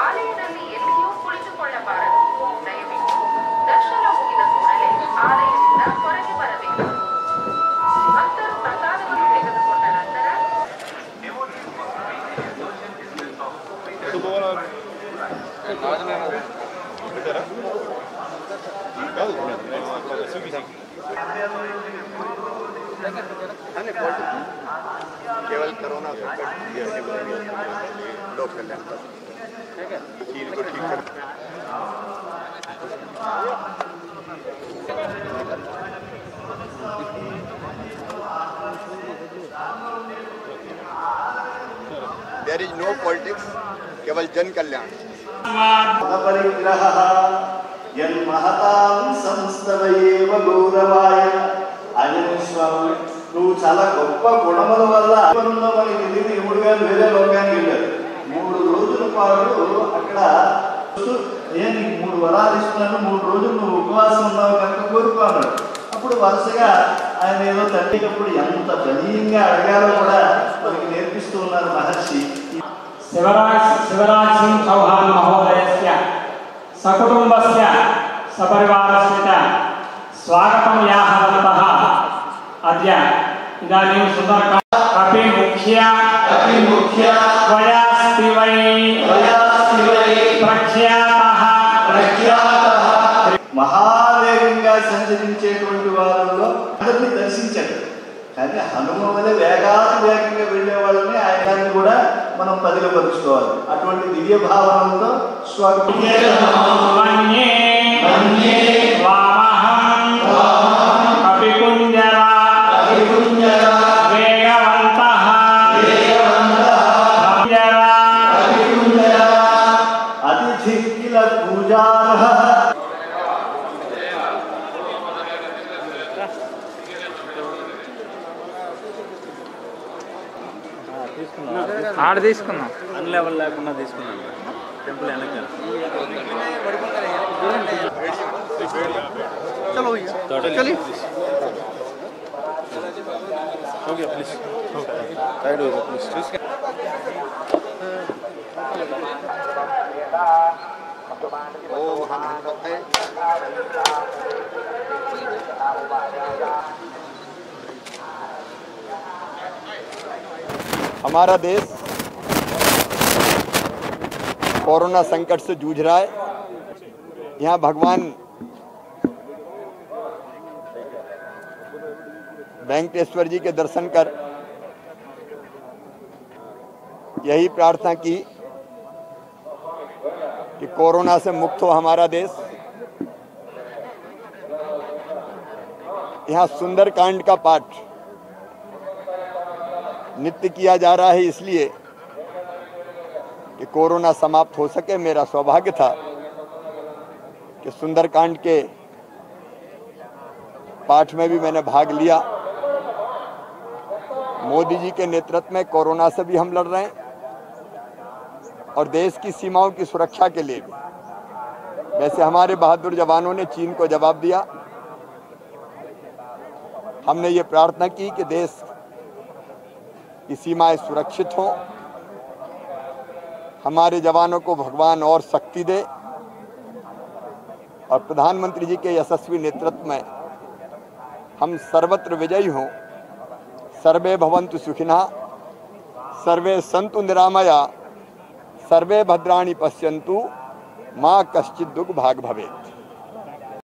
ಆಲಯದಲ್ಲಿ ಎಲ್ಲಿಯೂ ಕುಳಿತುಕೊಳ್ಳಬಾರದು ದಯವಿಟ್ಟು ದರ್ಶನ ಮುಗಿದ ಕೂಡಲೇ ಆಲಯದಿಂದ ಹೊರಗೆ ಬರಬೇಕು ಭಕ್ತರು ಪ್ರಸಾದವನ್ನು ತೆಗೆದುಕೊಂಡ ನಂತರ केवल कोरोना संकट ये है लोक कल्याण नो पॉलिटिक्स केवल जन कल्याण పరిగ్రహ యన్మహతాం సంస్థవయేవ గౌరవాయ ఆంజనేయ స్వామి నువ్వు చాలా గొప్ప గుణముల వల్ల జీవనంలో మనకి తెలియదు ఎముడు గారు వేరే లోకానికి వెళ్ళారు మూడు రోజుల పాటు అక్కడ నేను నీకు మూడు వరాలు ఇస్తున్నాను మూడు రోజులు నువ్వు ఉపవాసం ఉన్నావు కనుక కోరుకో అన్నాడు అప్పుడు వరుసగా ఆయన ఏదో తల్లికప్పుడు ఎంత బలీయంగా అడగాలో కూడా మనకి నేర్పిస్తూ ఉన్నారు మహర్షి శివరాజ్ శివరాజ్ సింగ్ చౌహాన్ మహోదయస్య సకుటుంబస్య సపరివారస్య స్వాగతం యాహవంత అద్య ఇదానీం సుందరకాండ అపి ముఖ్య అపి ముఖ్య త్వయాస్తి వై త్వయాస్తి వై ప్రఖ్యాతః. ప్రఖ్యాతః. మహావేగంగా సంచరించేటువంటి వారంలో అందరినీ దర్శించాడు. కానీ హనుమ వలె వేగాతి వేగంగా వెళ్ళే వాళ్ళని ఆయన కూడా మనం పదిలపరుచుకోవాలి అటువంటి దివ్య భావనలతో స్వాగతం मन्ये वामहं ఆడ తీసుకున్నాం అన్ లెవెల్ లేకుండా తీసుకున్నాం టెంపుల్ వెనక ఓకే ప్లీజ్ సైడ్ ప్లీజ్ చూసి ఓ हाँ हमारा देश कोरोना संकट से जूझ रहा है। यहाँ भगवान वेंकटेश्वर जी के दर्शन कर यही प्रार्थना की कि कोरोना से मुक्त हो हमारा देश। यहाँ सुंदरकांड का पाठ नित्य किया जा रहा है इसलिए कि कोरोना समाप्त हो सके, मेरा सौभाग्य था कि सुंदरकांड के पाठ में भी मैंने भाग लिया। मोदी जी के नेतृत्व में कोरोना से भी हम लड़ रहे हैं और देश की सीमाओं की सुरक्षा के लिए भी। वैसे हमारे बहादुर जवानों ने चीन को जवाब दिया। हमने ये प्रार्थना की कि देश की सीमाएँ सुरक्षित हों। हमारे जवानों को भगवान और शक्ति दे। और प्रधानमंत्री जी के यशस्वी नेतृत्व में हम सर्वत्र विजयी हों। सर्वे भवन्तु सुखिना, सर्वे सन्तु निरामया, सर्वे भद्राणी पश्यंतु माँ कश्चित दुख भाग भवेत्।